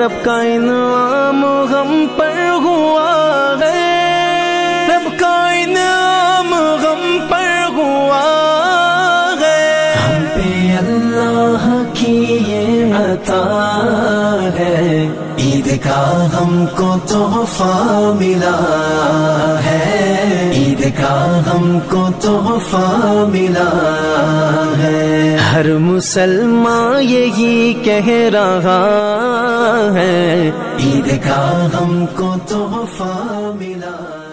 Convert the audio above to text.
رب کا انعام ہم پر ہوا ہے۔ رب کا انعام ہم پر ہوا ہے۔ ہم پہ اللہ کی یہ عطا ہے۔ عید کا ہم کو تحفہ ملا ہے۔ عید کا ہم کو تحفہ ملا ہے۔ ہر مسلمان یہی کہہ رہا ہے۔ عید کا ہم کو تحفہ ملا۔